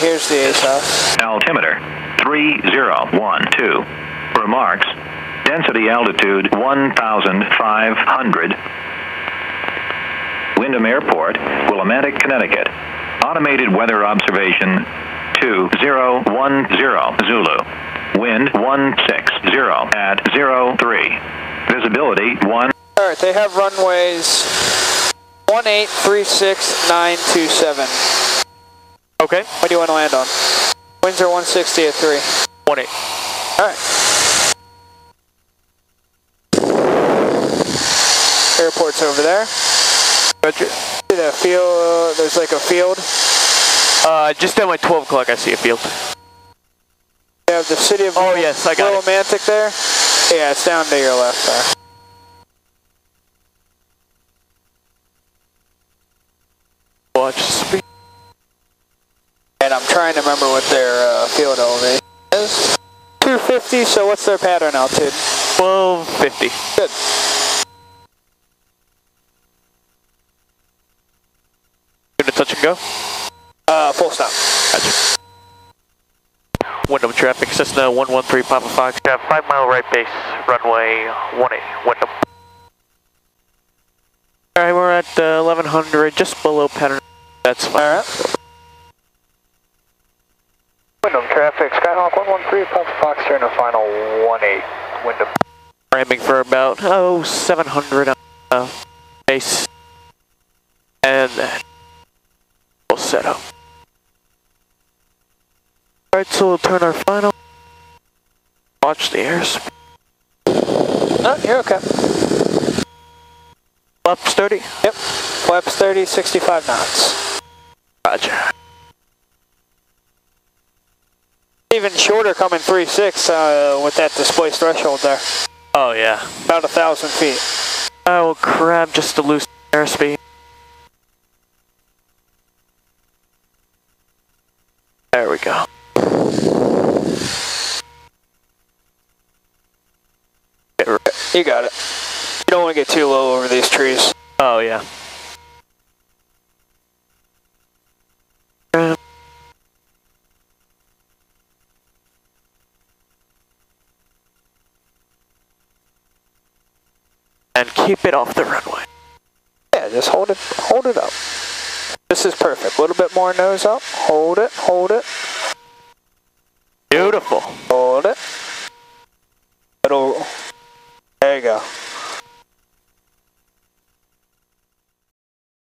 here's the ASOS. Altimeter 3012. Remarks. Density altitude 1,500. Windham Airport, Willimantic, Connecticut. Automated weather observation 2010 Zulu. Wind 160 at 03. Visibility 1. Alright, they have runways 1836927. Okay. What do you want to land on? Winds are 160 at 3. One eight. Alright. Airport's over there. Roger. See that field, there's like a field. Uh, just at my 12 o'clock, I see a field. You have the city of Oh, yes, I got it. Willimantic there. Yeah, it's down to your left there. Watch speed. And I'm trying to remember what their uh, field elevation is. 250, so what's their pattern altitude? 1250. Good. Gonna touch and go. Uh, full stop. Gotcha. Windham traffic, Cessna 113 Papa Fox. Yeah, 5 mile right base, runway 18, Windham. Alright, we're at uh, 1100, just below pattern. That's fine. Alright. Windham traffic, Skyhawk 113, Papa Fox, turn to final 18, Windham. Ramming for about, oh, 700 on uh, base. And then we'll set up. Alright, so we'll turn our final. Watch the airspeed. No, you're okay. Flaps 30. Yep. Flaps 30, 65 knots. Roger. Even shorter coming 3.6 uh, with that displaced threshold there. Oh, yeah. About a thousand feet. I will grab just the loose airspeed. There we go. You got it. You don't want to get too low over these trees. Oh, yeah. Uh, And keep it off the runway. Yeah, just hold it, hold it up. This is perfect. A little bit more nose up. Hold it, hold it, Beautiful.